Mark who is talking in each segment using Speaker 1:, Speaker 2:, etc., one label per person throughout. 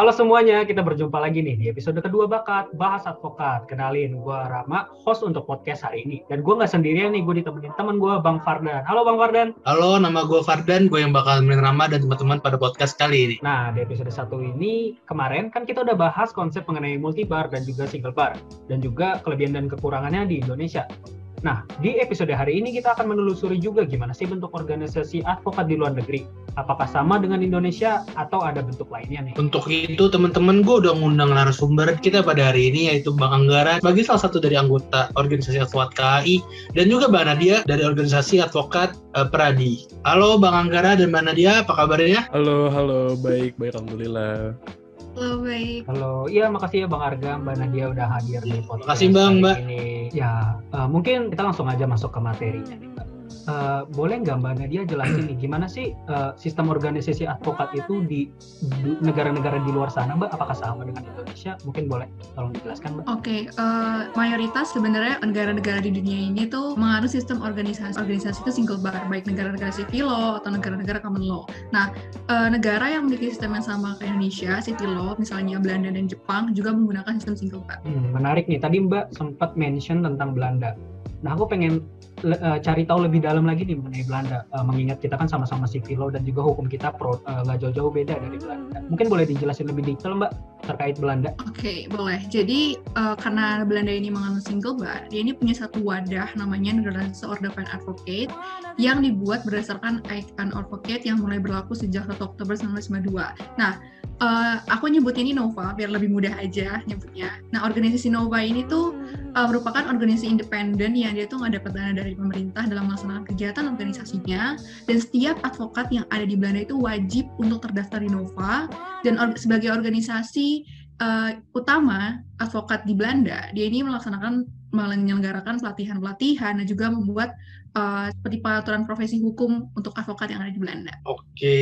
Speaker 1: Halo semuanya, kita berjumpa lagi nih di episode kedua Bakat, Bahas Advokat. Kenalin, gue Rama, host untuk podcast hari ini. Dan gue nggak sendirian nih, gue ditemenin teman gue, Bang Fardan. Halo Bang Fardan.
Speaker 2: Halo, nama gue Fardan, gue yang bakal nemenin Rama dan teman-teman pada podcast kali ini.
Speaker 1: Nah, di episode satu ini, kemarin kan kita udah bahas konsep mengenai multibar dan juga single bar. Dan juga kelebihan dan kekurangannya di Indonesia. Nah, di episode hari ini kita akan menelusuri juga gimana sih bentuk organisasi advokat di luar negeri. Apakah sama dengan Indonesia atau ada bentuk lainnya nih?
Speaker 2: Untuk itu, teman-teman gue udah ngundang narasumber kita pada hari ini yaitu Bang Anggara sebagai salah satu dari anggota organisasi advokat KAI dan juga Mbak Nadia dari organisasi advokat uh, Pradi. Halo Bang Anggara dan Mbak Nadia, apa kabarnya?
Speaker 3: Halo, halo, baik, baik, alhamdulillah.
Speaker 4: Halo, baik.
Speaker 1: Halo, iya makasih ya Bang Arga, Mbak Nadia udah hadir di podcast.
Speaker 2: Makasih Bang, Mbak.
Speaker 1: Ini. Ya, uh, mungkin kita langsung aja masuk ke materinya nih. Uh, boleh nggak Mbak Nadia jelasin nih gimana sih uh, sistem organisasi advokat itu di negara-negara di luar sana Mbak? Apakah sama dengan Indonesia? Mungkin boleh tolong dijelaskan Mbak.
Speaker 4: Oke, okay, uh, mayoritas sebenarnya negara-negara di dunia ini tuh mengatur sistem organisasi organisasi itu single bar, baik negara-negara civil law atau negara-negara common law. Nah, uh, negara yang memiliki sistem yang sama kayak Indonesia, civil law, misalnya Belanda dan Jepang juga menggunakan sistem single bar.
Speaker 1: Hmm, menarik nih. Tadi Mbak sempat mention tentang Belanda. Nah, aku pengen uh, cari tahu lebih dalam lagi nih mengenai Belanda. Uh, mengingat kita kan sama-sama civil law dan juga hukum kita pro nggak uh, jauh-jauh beda dari Belanda. Mungkin boleh dijelasin lebih detail Mbak terkait Belanda?
Speaker 4: Oke, okay, boleh. Jadi uh, karena Belanda ini menganut single bar, dia ini punya satu wadah namanya Netherlands Order van Advocate yang dibuat berdasarkan Icon Advocate yang mulai berlaku sejak 1 Oktober 1952. Nah, uh, aku nyebut ini Nova biar lebih mudah aja nyebutnya. Nah, organisasi Nova ini tuh uh, merupakan organisasi independen yang dia tuh nggak dapat dana dari pemerintah dalam melaksanakan kegiatan organisasinya dan setiap advokat yang ada di Belanda itu wajib untuk terdaftar di Nova dan or sebagai organisasi uh, utama advokat di Belanda, dia ini melaksanakan menyelenggarakan pelatihan-pelatihan dan juga membuat uh, seperti peraturan profesi hukum untuk advokat yang ada di Belanda.
Speaker 2: Oke,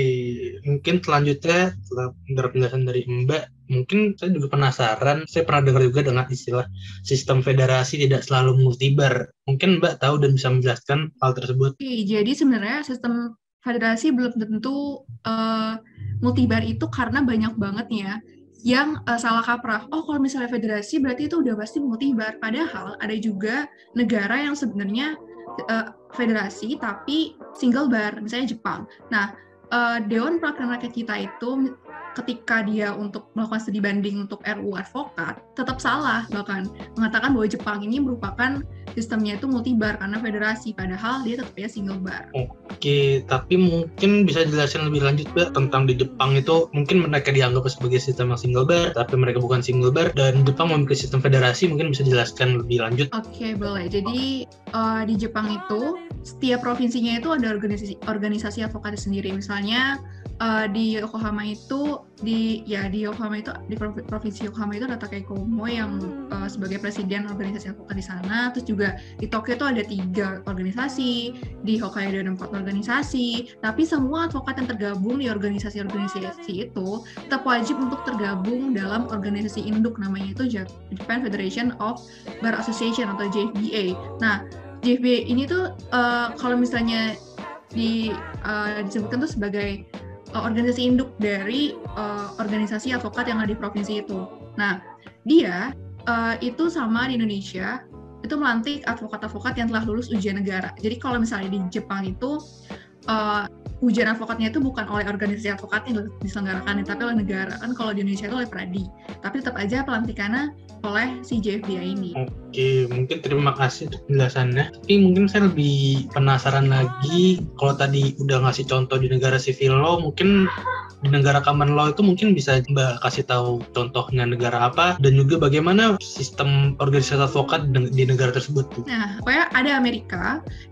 Speaker 2: mungkin selanjutnya setelah penjelasan dari Mbak, mungkin saya juga penasaran. Saya pernah dengar juga dengan istilah sistem federasi tidak selalu multibar. Mungkin Mbak tahu dan bisa menjelaskan hal tersebut.
Speaker 4: Oke, jadi sebenarnya sistem federasi belum tentu uh, multibar itu karena banyak banget ya yang uh, salah kaprah. Oh, kalau misalnya federasi berarti itu udah pasti multibar. Padahal ada juga negara yang sebenarnya uh, federasi tapi single bar, misalnya Jepang. Nah, uh, Dewan Perwakilan Rakyat kita itu ketika dia untuk melakukan studi banding untuk RU advokat tetap salah bahkan mengatakan bahwa Jepang ini merupakan sistemnya itu multibar karena federasi padahal dia tetapnya single bar.
Speaker 2: Oke, tapi mungkin bisa jelasin lebih lanjut Mbak tentang di Jepang itu mungkin mereka dianggap sebagai sistem yang single bar tapi mereka bukan single bar dan Jepang memiliki sistem federasi mungkin bisa jelaskan lebih lanjut.
Speaker 4: Oke, boleh. Jadi uh, di Jepang itu setiap provinsinya itu ada organisasi organisasi advokat sendiri. Misalnya uh, di Yokohama itu di ya di Yokohama itu di provinsi Yokohama itu ada Takei Komo yang uh, sebagai presiden organisasi advokat di sana. Terus juga di Tokyo itu ada tiga organisasi di Hokkaido ada empat organisasi. Tapi semua advokat yang tergabung di organisasi-organisasi itu tetap wajib untuk tergabung dalam organisasi induk. Namanya itu Japan Federation of Bar Association atau JFBA nah JFBA ini tuh uh, kalau misalnya di uh, disebutkan tuh sebagai uh, organisasi induk dari uh, organisasi advokat yang ada di provinsi itu. Nah, dia uh, itu sama di Indonesia itu melantik advokat-advokat yang telah lulus ujian negara. Jadi kalau misalnya di Jepang itu uh, ujian advokatnya itu bukan oleh organisasi advokat yang diselenggarakan, tapi oleh negara. Kan kalau di Indonesia itu oleh Pradi. Tapi tetap aja pelantikannya oleh si JFDI ini.
Speaker 2: Oke, mungkin terima kasih untuk penjelasannya. Tapi mungkin saya lebih penasaran lagi, kalau tadi udah ngasih contoh di negara civil law, mungkin di negara common law itu mungkin bisa Mbak kasih tahu contohnya negara apa dan juga bagaimana sistem organisasi advokat di negara tersebut.
Speaker 4: Nah, pokoknya ada Amerika,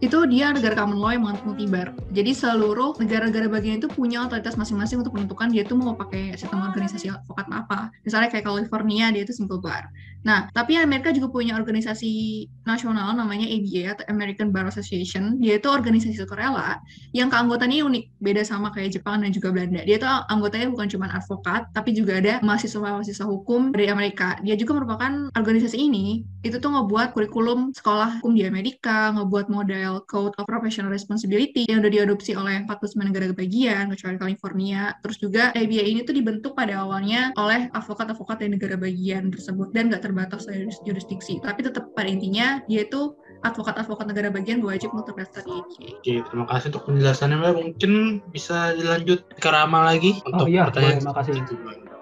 Speaker 4: itu dia negara common law yang multibar. Jadi seluruh negara-negara bagian itu punya otoritas masing-masing untuk menentukan dia itu mau pakai sistem organisasi advokat apa. Misalnya kayak California, dia itu single bar. Nah, tapi Amerika juga punya organisasi nasional namanya ABA atau American Bar Association. Dia itu organisasi sukarela yang keanggotaannya unik, beda sama kayak Jepang dan juga Belanda. Dia itu anggotanya bukan cuma advokat, tapi juga ada mahasiswa-mahasiswa hukum dari Amerika. Dia juga merupakan organisasi ini itu tuh ngebuat kurikulum sekolah hukum di Amerika, ngebuat model Code of Professional Responsibility yang udah diadopsi oleh 49 negara bagian, kecuali California. Terus juga ABA ini tuh dibentuk pada awalnya oleh avokat-avokat dari negara bagian tersebut dan nggak terbatas dari jurisdiksi. Tapi tetap pada intinya dia itu advokat-advokat negara bagian wajib untuk terdaftar di ABA.
Speaker 2: Oke, terima kasih untuk penjelasannya Mbak. Mungkin bisa dilanjut ke Rama lagi
Speaker 1: oh,
Speaker 2: untuk
Speaker 1: iya,
Speaker 2: pertanyaan.
Speaker 1: Boleh, makasih.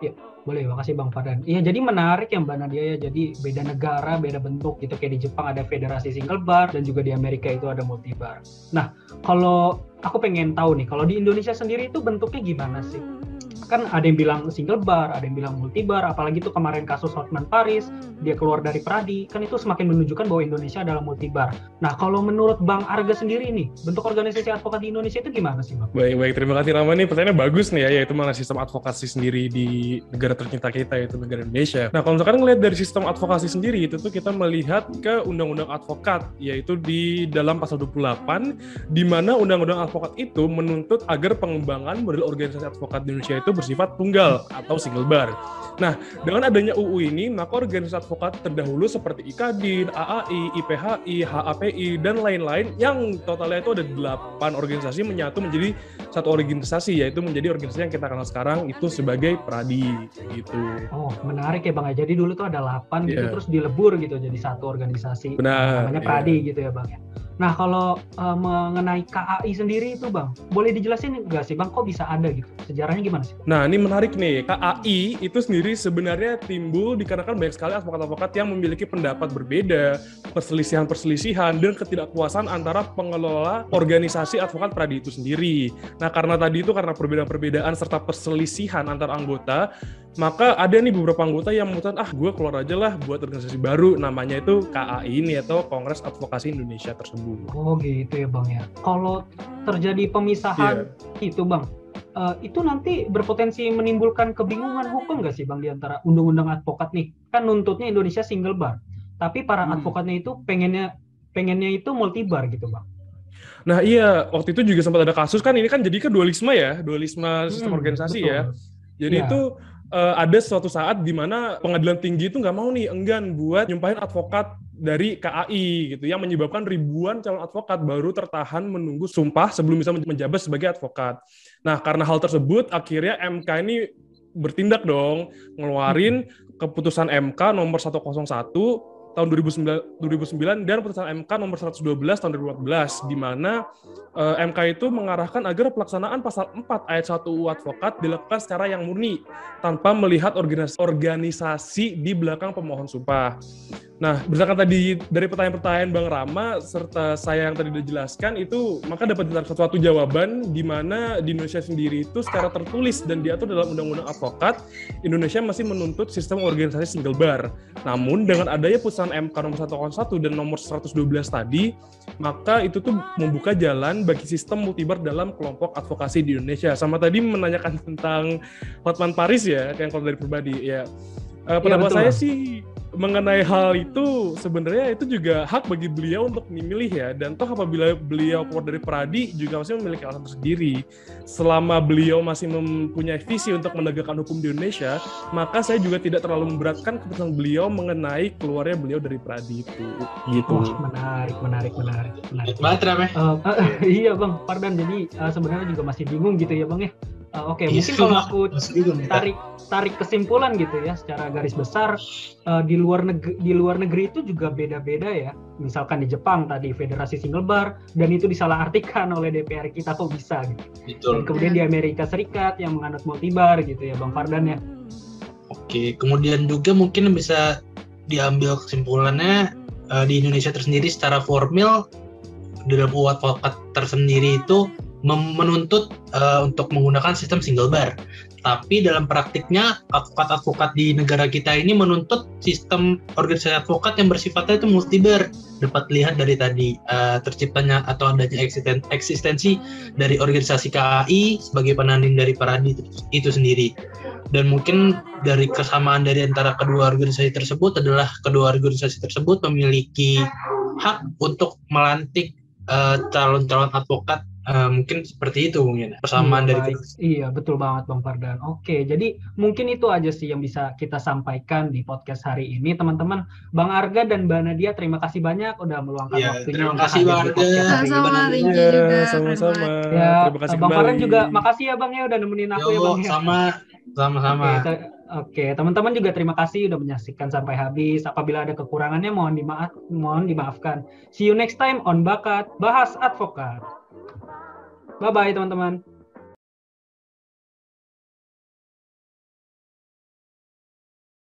Speaker 1: Iya, boleh, makasih Bang Fardan. Iya, jadi menarik ya Mbak Nadia ya. Jadi beda negara, beda bentuk gitu. Kayak di Jepang ada federasi single bar dan juga di Amerika itu ada multi bar. Nah, kalau aku pengen tahu nih, kalau di Indonesia sendiri itu bentuknya gimana sih? Kan ada yang bilang single bar, ada yang bilang multi bar, apalagi tuh kemarin kasus Hotman Paris, dia keluar dari Pradi, kan itu semakin menunjukkan bahwa Indonesia adalah multi bar. Nah, kalau menurut Bang Arga sendiri nih, bentuk organisasi advokat di Indonesia itu gimana sih, Bang?
Speaker 3: Baik, baik. Terima kasih Rama nih. Pertanyaannya bagus nih ya, yaitu mengenai sistem advokasi sendiri di negara tercinta kita, yaitu negara Indonesia. Nah, kalau misalkan ngelihat dari sistem advokasi sendiri, itu tuh kita melihat ke Undang-Undang Advokat, yaitu di dalam pasal 28, di mana Undang-Undang Advokat itu menuntut agar pengembangan model organisasi advokat di Indonesia itu bersifat tunggal atau single bar. Nah, dengan adanya UU ini, maka organisasi advokat terdahulu seperti IKADIN, AAI, IPHI, HAPI, dan lain-lain yang totalnya itu ada 8 organisasi menyatu menjadi satu organisasi, yaitu menjadi organisasi yang kita kenal sekarang itu sebagai Pradi, gitu.
Speaker 1: Oh, menarik ya Bang. Jadi dulu tuh ada 8 gitu,
Speaker 3: Yeah.
Speaker 1: terus dilebur gitu jadi satu organisasi.
Speaker 3: Benar,
Speaker 1: Namanya
Speaker 3: iya.
Speaker 1: Pradi gitu ya Bang ya. Nah, kalau eh, mengenai KAI sendiri itu Bang, boleh dijelasin nggak sih Bang, kok bisa ada gitu? Sejarahnya gimana sih?
Speaker 3: Nah, ini menarik nih. KAI itu sendiri sebenarnya timbul dikarenakan banyak sekali advokat-advokat yang memiliki pendapat berbeda, perselisihan-perselisihan, dan ketidakpuasan antara pengelola organisasi advokat pradi itu sendiri. Nah, karena tadi itu karena perbedaan-perbedaan serta perselisihan antar anggota, maka ada nih beberapa anggota yang memutuskan, ah gue keluar aja lah buat organisasi baru, namanya itu KAI ini atau Kongres Advokasi Indonesia tersebut.
Speaker 1: Oh gitu ya Bang ya. Kalau terjadi pemisahan
Speaker 3: Iya.
Speaker 1: itu Bang, eh, itu nanti berpotensi menimbulkan kebingungan hukum nggak sih Bang di antara undang-undang advokat nih? Kan nuntutnya Indonesia single bar, tapi para
Speaker 3: Hmm.
Speaker 1: advokatnya itu pengennya pengennya itu multi bar gitu Bang.
Speaker 3: Nah iya, waktu itu juga sempat ada kasus kan, ini kan jadi ke dualisme ya, dualisme sistem
Speaker 1: Hmm,
Speaker 3: organisasi
Speaker 1: betul.
Speaker 3: ya. Jadi
Speaker 1: Iya.
Speaker 3: itu eh, ada suatu saat di mana pengadilan tinggi itu nggak mau nih enggan buat nyumpahin advokat dari KAI gitu yang menyebabkan ribuan calon advokat baru tertahan menunggu sumpah sebelum bisa menjabat sebagai advokat. Nah karena hal tersebut akhirnya MK ini bertindak dong ngeluarin keputusan MK nomor 101 tahun 2009, 2009 dan putusan MK nomor 112 tahun 2014 di mana eh, MK itu mengarahkan agar pelaksanaan pasal 4 ayat 1 UU advokat dilakukan secara yang murni tanpa melihat organisasi, organisasi di belakang pemohon sumpah. Nah, berdasarkan tadi dari pertanyaan-pertanyaan Bang Rama serta saya yang tadi sudah jelaskan itu maka dapat suatu jawaban di mana di Indonesia sendiri itu secara tertulis dan diatur dalam Undang-Undang Advokat Indonesia masih menuntut sistem organisasi single bar. Namun dengan adanya putusan MK nomor 101 dan nomor 112 tadi, maka itu tuh membuka jalan bagi sistem multibar dalam kelompok advokasi di Indonesia. Sama tadi menanyakan tentang Hotman Paris ya, yang kalau dari pribadi ya. Eh, pendapat
Speaker 1: betul,
Speaker 3: saya sih mengenai hal itu sebenarnya itu juga hak bagi beliau untuk memilih ya dan toh apabila beliau keluar dari Pradi juga masih memiliki alasan tersendiri selama beliau masih mempunyai visi untuk menegakkan hukum di Indonesia maka saya juga tidak terlalu memberatkan keputusan beliau mengenai keluarnya beliau dari Pradi itu gitu
Speaker 1: Wah menarik, menarik, menarik, menarik.
Speaker 2: Banget ya.
Speaker 1: Eh, eh, iya bang, Fardan. Jadi eh, sebenarnya juga masih bingung gitu ya bang ya. Eh, Oke,
Speaker 2: Iya,
Speaker 1: mungkin kalau aku
Speaker 2: kita.
Speaker 1: tarik tarik kesimpulan gitu ya, secara garis besar eh, di luar negeri di luar negeri itu juga beda-beda ya. Misalkan di Jepang tadi federasi single bar dan itu disalahartikan oleh DPR kita kok bisa gitu.
Speaker 2: Betul.
Speaker 1: Dan kemudian di Amerika Serikat yang menganut multibar gitu ya, bang Fardan ya.
Speaker 2: Oke, kemudian juga mungkin bisa diambil kesimpulannya eh, di Indonesia tersendiri secara formil dalam UU advokat tersendiri itu menuntut uh, untuk menggunakan sistem single bar. Tapi dalam praktiknya advokat-advokat di negara kita ini menuntut sistem organisasi advokat yang bersifatnya itu multi bar. Dapat lihat dari tadi uh, terciptanya atau adanya eksisten, eksistensi dari organisasi KAI sebagai penanding dari Paradi itu sendiri. Dan mungkin dari kesamaan dari antara kedua organisasi tersebut adalah kedua organisasi tersebut memiliki hak untuk melantik eh, calon-calon uh, advokat Uh, mungkin seperti itu mungkin persamaan iya, dari
Speaker 1: iya betul banget bang Fardan. Oke jadi mungkin itu aja sih yang bisa kita sampaikan di podcast hari ini. Teman-teman bang Arga dan mbak Nadia terima kasih banyak udah meluangkan
Speaker 2: ya,
Speaker 1: waktunya
Speaker 2: terima kasih bang Arga.
Speaker 4: sama-sama
Speaker 3: ya, sama-sama.
Speaker 1: Ya terima kasih bang Fardan juga makasih ya bang ya udah nemenin aku Yo, ya bang
Speaker 2: ya. sama sama-sama.
Speaker 1: Okay, Oke, teman-teman juga terima kasih udah menyaksikan sampai habis. Apabila ada kekurangannya mohon dimaaf, mohon dimaafkan. See you next time on Bakat Bahas Advokat. Bye bye teman-teman.